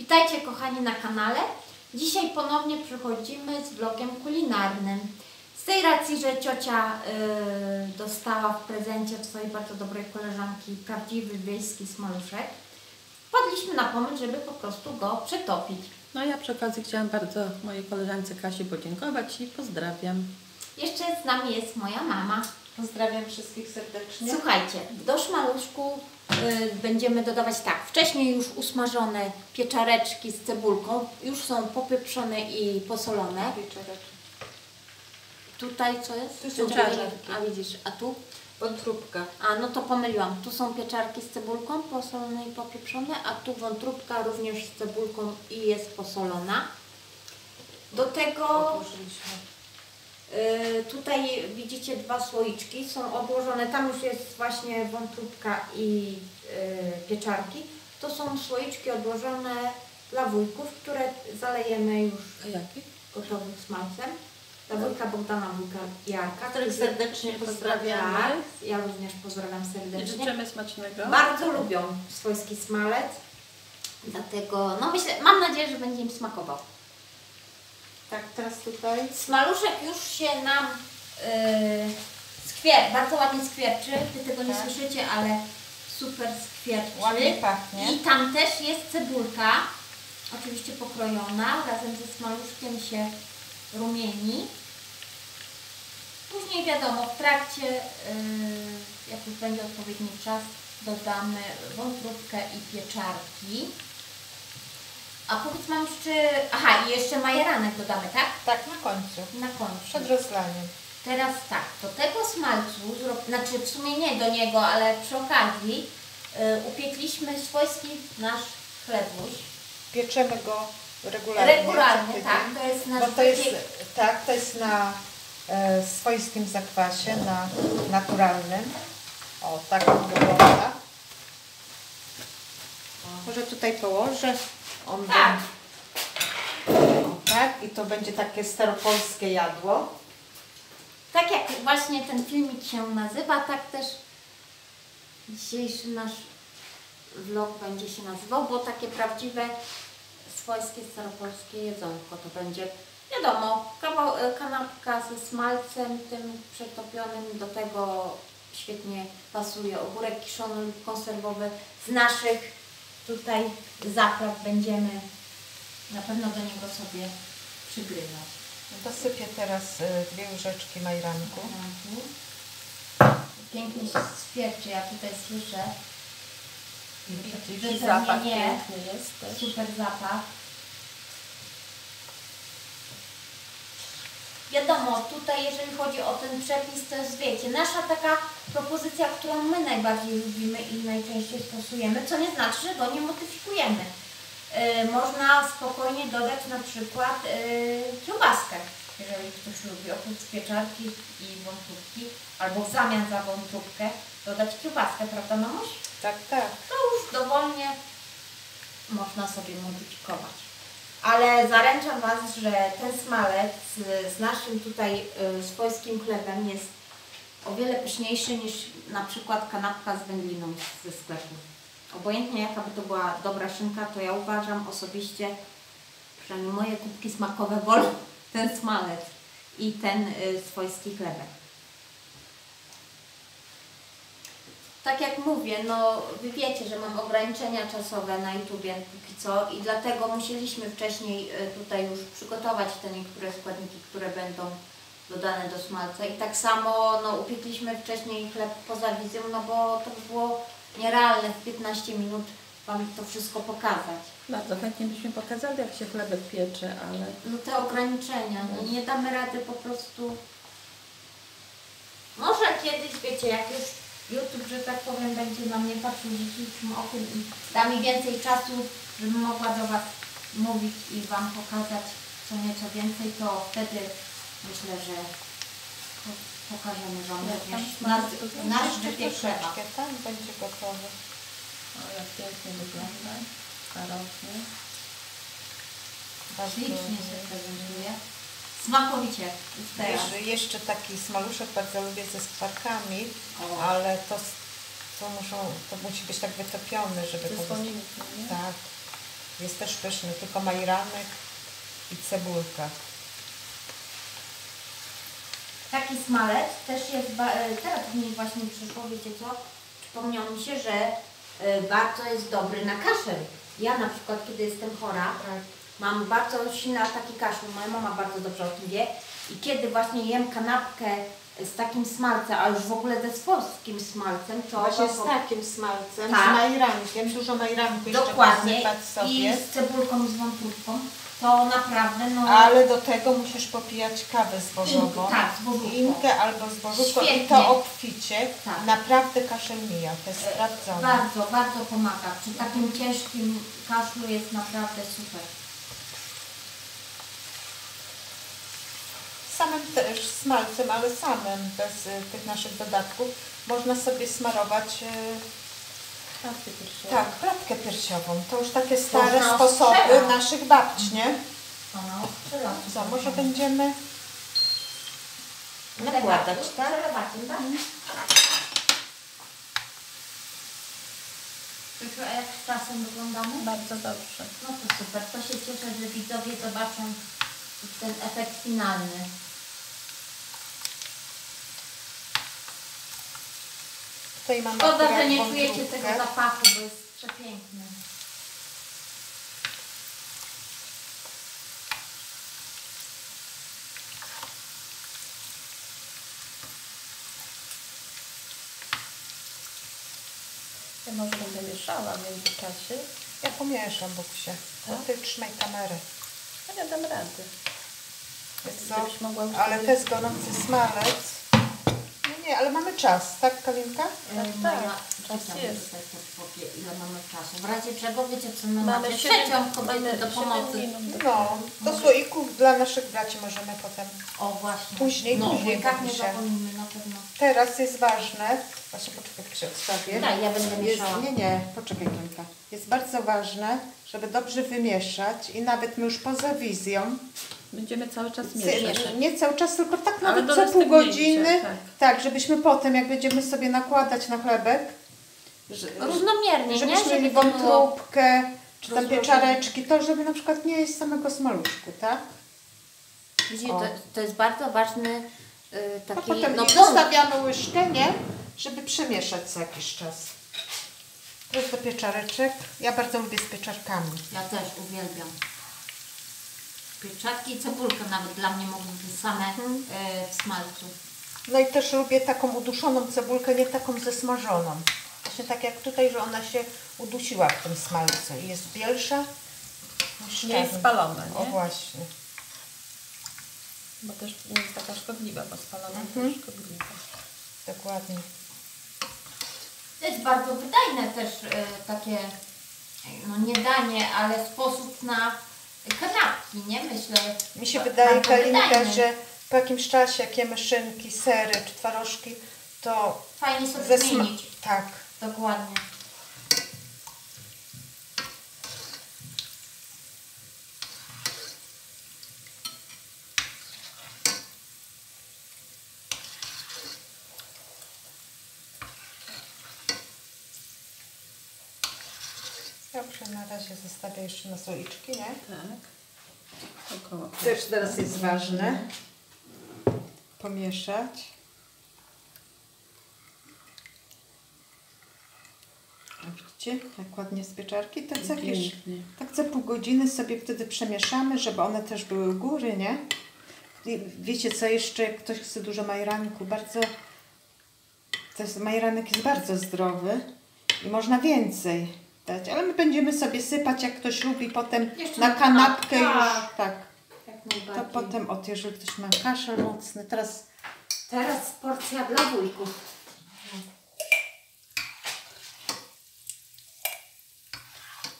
Witajcie kochani na kanale. Dzisiaj ponownie przychodzimy z vlogiem kulinarnym. Z tej racji, że ciocia y, dostała w prezencie od swojej bardzo dobrej koleżanki prawdziwy wiejski smaluszek, wpadliśmy na pomysł, żeby po prostu go przetopić. No ja przy okazji chciałam bardzo mojej koleżance Kasi podziękować i pozdrawiam. Jeszcze z nami jest moja mama. Pozdrawiam wszystkich serdecznie. Słuchajcie, do szmaluszku będziemy dodawać tak, wcześniej już usmażone pieczareczki z cebulką, już są popieprzone i posolone. Wieczoreczek. Tutaj co jest? Tu są Pieczarki. A widzisz, a tu? Wątróbka. A no to pomyliłam. Tu są pieczarki z cebulką posolone i popieprzone, a tu wątróbka również z cebulką i jest posolona. Do tego y, tutaj widzicie dwa słoiczki, są odłożone. Tam już jest właśnie wątróbka i y, pieczarki. To są słoiczki odłożone dla wujków, które zalejemy już gotowym smalcem. Dla wujka Bogdana, wujka Jarka, Których serdecznie pozdrawiamy. Tak, ja również pozdrawiam I serdecznie. życzymy smacznego. Bardzo lubią swojski smalec, dlatego no myślę, mam nadzieję, że będzie im smakował. Tak, teraz tutaj. Smaluszek już się nam yy, skwier, bardzo ładnie skwierczy, Wy tego nie Tak. słyszycie, ale super skwierczy. Ładnie pachnie. I tam też jest cebulka, oczywiście pokrojona, razem ze smaluszkiem się rumieni. Później wiadomo, w trakcie, yy, jak już będzie odpowiedni czas, dodamy wątróbkę i pieczarki. A powiedz mam jeszcze, aha i jeszcze majeranek dodamy, tak? Tak, na końcu. Na końcu. Przed rozlaniem. Teraz tak, do tego smalcu, zro- znaczy w sumie nie do niego, ale przy okazji y, upiekliśmy swojski nasz chlebuś. Pieczemy go regularnie. Regularnie, tak, to jest nasz Bo to jest, tak, to jest na e, swojskim zakwasie, na naturalnym. O, tak on wygląda. Może tutaj położę. On Tak. będzie- o, tak, i to będzie takie staropolskie jadło. Tak jak właśnie ten filmik się nazywa, tak też dzisiejszy nasz vlog będzie się nazywał, bo takie prawdziwe swojskie staropolskie jedzonko to będzie, wiadomo, kawał, e, kanapka ze smalcem tym przetopionym, do tego świetnie pasuje ogórek kiszony lub konserwowy. Z naszych tutaj zapraw będziemy na pewno do niego sobie przygrywać. Dosypię teraz e, dwie łyżeczki majranku. Pięknie się skwierczy, ja tutaj słyszę. Że zapach piękny jest też. Super zapach. Wiadomo, tutaj jeżeli chodzi o ten przepis, to jest wiecie, nasza taka propozycja, którą my najbardziej lubimy i najczęściej stosujemy, co nie znaczy, że go nie modyfikujemy. Yy, można spokojnie dodać na przykład yy, kiełbaskę, jeżeli ktoś lubi, oprócz pieczarki i wątróbki, albo w zamian za wątróbkę dodać kiełbaskę, prawda mamuś? Tak, tak. to już dowolnie można sobie modyfikować. Ale zaręczam Was, że ten smalec z, naszym tutaj y, swojskim chlebem jest o wiele pyszniejszy niż na przykład kanapka z wędliną ze sklepu. Obojętnie jaka by to była dobra szynka, to ja uważam osobiście, przynajmniej moje kubki smakowe wolą ten smalec i ten y, swojski chlebek. Tak jak mówię, no wy wiecie, że mam ograniczenia czasowe na YouTubie póki co i dlatego musieliśmy wcześniej y, tutaj już przygotować te niektóre składniki, które będą dodane do smalca i tak samo no, upiekliśmy wcześniej chleb poza wizją, no bo to by było nierealne w 15 minut Wam to wszystko pokazać. Bardzo chętnie byśmy pokazali, jak się chlebek piecze, ale No te ograniczenia, no nie damy rady po prostu. Może kiedyś, wiecie, jak już YouTube, że tak powiem, będzie na mnie patrzył dzisiejszym okiem i da mi więcej czasu, żebym mogła do Was mówić i Wam pokazać co nieco więcej, to wtedy myślę, że po- pokażemy Wam również nasz, nasz wypiek chleba. tam będzie gotowy. o, jak pięknie wygląda. Bardzo Ślicznie się prezentuje. Smakowicie. Wiesz, jeszcze taki smaluszek bardzo lubię ze skwarkami, O. ale to, to muszą, to musi być tak wytopiony, żeby To nie? Tak. Jest też pyszny, tylko majeranek i cebulka. Taki smalec też jest, e, teraz mi właśnie przyszło, wiecie co, przypomniało mi się, że e, bardzo jest dobry na kaszel. Ja na przykład, kiedy jestem chora, Tak. Mam bardzo silne ataki kaszlu, moja mama bardzo dobrze o tym wie i kiedy właśnie jem kanapkę z takim smalcem, a już w ogóle ze swojskim smalcem, to... Właśnie to z takim smalcem, Tak. z majrankiem, dużo majranku jeszcze Dokładnie. I z cebulką i z wątróbką. To naprawdę, no... Ale do tego musisz popijać kawę zbożową. Ink, tak, zbożówką. Inkę albo zbożówką i to obficie. Tak. Naprawdę kaszel mija, to jest sprawdzone. Bardzo, bardzo pomaga. Przy takim ciężkim kaszlu jest naprawdę super. Samym też smalcem, ale samym, bez y, tych naszych dodatków, można sobie smarować y, Takie pierwsze. tak, klatkę piersiową. To już takie stare Można sposoby ostrzela. naszych babci, nie? Ona ostrzela. Co, może będziemy nakładać, tak? Przelewacie, tak? Wiesz, a jak z czasem wyglądamy? Bardzo dobrze. No to super. To się cieszę, że widzowie zobaczą ten efekt finalny. Tutaj mamy Szkoda, że nie wątróbkę. czujecie tego zapachu, bo jest przepiękny. Ja może będę mieszała w międzyczasie. Ja pomieszam, Bóg się. No Tak? ty trzymaj kamerę. A ja dam radę. Wiesz co? Ale to jest gorący smalec. Nie, ale mamy czas, tak Kalinka? Tak, Yy, tak, czas jest. ile mamy czasu. W razie czego wiecie co, my Mamy macie trzecią kobietę do pomocy. No, do słoików dla naszych braci możemy potem. O właśnie. Później, no, później tak nie zapomnimy na pewno. Teraz jest ważne, właśnie poczekaj, jak się odstawię. Daj, ja będę Jest, mieszała. nie, nie, poczekaj Kalinka. Jest bardzo ważne, żeby dobrze wymieszać i nawet my już poza wizją, Będziemy cały czas mieszać. Nie cały czas, tylko tak nawet co pół godziny. tak. Tak, żebyśmy potem, jak będziemy sobie nakładać na chlebek, że, Równomiernie, nie? żebyśmy Żeby mieli wątróbkę, czy tam pieczareczki, to żeby na przykład nie jeść samego smaluszku, tak? Widzicie, to, to jest bardzo ważny yy, A taki potem no, wstawiamy łyżkę, nie? Żeby przemieszać co jakiś czas. To jest do pieczareczek. Ja bardzo lubię z pieczarkami. Ja też uwielbiam. Pieczarki i cebulka nawet dla mnie mogą być same Mhm. yy, w smalcu. No i też lubię taką uduszoną cebulkę, nie taką zesmażoną. Właśnie tak jak tutaj, że ona się udusiła w tym smalcu i jest bielsza Nie jest spalona, O nie? właśnie. Bo też nie jest taka szkodliwa, bo spalona Mhm. jest szkodliwa. Dokładnie. To jest bardzo wydajne też yy, takie, no nie danie, ale sposób na kanapki, nie? Myślę. Mi się wydaje, Kalinka, że po jakimś czasie, jak jemy szynki, sery czy twarożki, to Fajnie sobie zesma... zmienić. Tak. Dokładnie. Dobrze, na razie zostawię jeszcze na słoiczki, nie? Tak. Około. Też teraz jest ważne pomieszać. A widzicie, jak ładnie z pieczarki, to co jakieś, tak co pół godziny sobie wtedy przemieszamy, żeby one też były u góry, nie? I wiecie co jeszcze, jak ktoś chce dużo majranku, bardzo, to jest, majranek jest bardzo zdrowy i można więcej dać, ale my będziemy sobie sypać, jak ktoś lubi potem Jeszcze na na kanapkę już, tak. Jak To potem, od jeżeli ktoś ma kaszel mocny, teraz Teraz porcja dla wujków.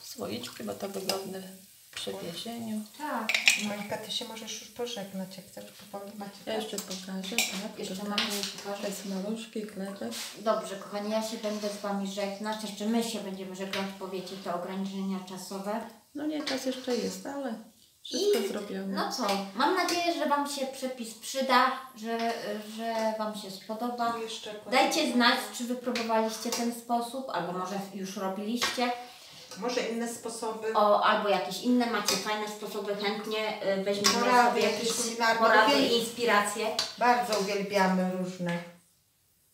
Słoiczki, bo to wygodne w przewiezieniu. Tak. Monika, ty się możesz już pożegnać, jak chcesz powoli macie. Ja jeszcze pokażę, tak? Jeszcze to mamy jest maluszki chlebek. Dobrze, kochani, ja się będę z Wami żegnać. Jeszcze my się będziemy żegnać, bo wiecie, te ograniczenia czasowe. No nie, czas jeszcze jest, ale wszystko I- zrobione. No co, mam nadzieję, że Wam się przepis przyda, że, że Wam się spodoba. Jeszcze Dajcie znać, czy wypróbowaliście ten sposób, albo może już robiliście. Może inne sposoby. O, albo jakieś inne macie fajne sposoby, chętnie y, weźmiemy Porady sobie jakieś jakieś kulinarne. porady i inspiracje. Bardzo uwielbiamy różne.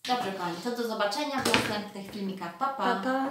Dobrze kochani, to do zobaczenia w następnych filmikach. Pa, pa. Pa, pa.